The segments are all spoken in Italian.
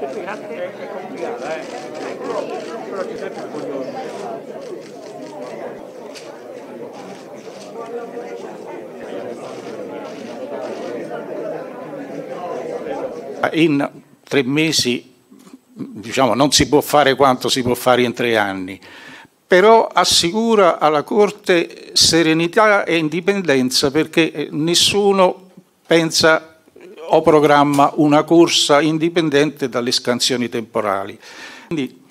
Eh? Coglione. In tre mesi diciamo, non si può fare quanto si può fare in tre anni, però assicura alla Corte serenità e indipendenza perché nessuno pensa o programma una corsa indipendente dalle scansioni temporali. Quindi,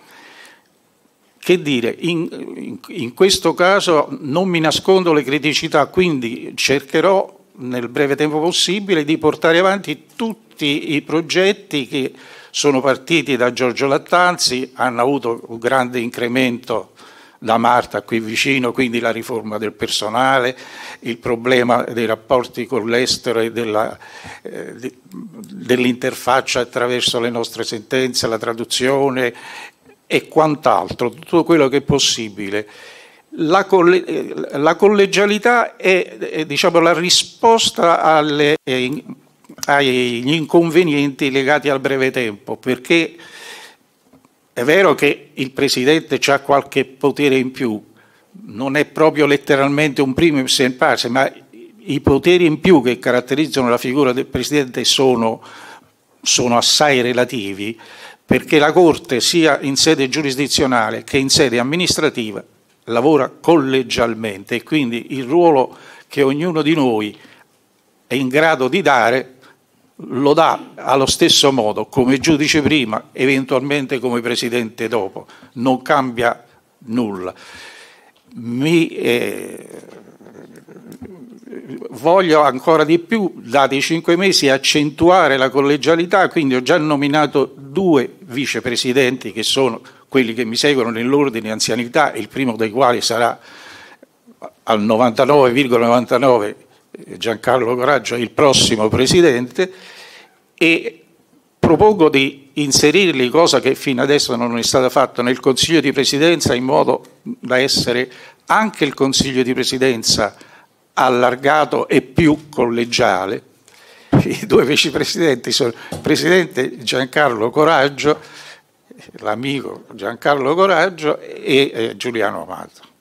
che dire, in, in, questo caso non mi nascondo le criticità, quindi cercherò nel breve tempo possibile di portare avanti tutti i progetti che sono partiti da Giorgio Lattanzi, hanno avuto un grande incremento da Marta qui vicino, quindi la riforma del personale, il problema dei rapporti con l'estero e della, eh, dell'interfaccia attraverso le nostre sentenze, la traduzione e quant'altro, tutto quello che è possibile. La, coll la collegialità è, è diciamo, la risposta alle, eh, agli inconvenienti legati al breve tempo, perché è vero che il Presidente ha qualche potere in più, non è proprio letteralmente un primo in pace, ma i poteri in più che caratterizzano la figura del Presidente sono, sono assai relativi, perché la Corte sia in sede giurisdizionale che in sede amministrativa lavora collegialmente e quindi il ruolo che ognuno di noi è in grado di dare lo dà allo stesso modo come giudice prima, eventualmente come presidente dopo, non cambia nulla. Mi, eh, voglio ancora di più, dati i cinque mesi, accentuare la collegialità, quindi ho già nominato due vicepresidenti che sono quelli che mi seguono nell'ordine anzianità, il primo dei quali sarà al 99,99 ,99 Giancarlo Coraggio è il prossimo presidente e propongo di inserirli, cosa che fino adesso non è stata fatta, nel Consiglio di Presidenza in modo da essere anche il Consiglio di Presidenza allargato e più collegiale. I due vicepresidenti sono il presidente Giancarlo Coraggio, l'amico Giancarlo Coraggio e eh, Giuliano Amato.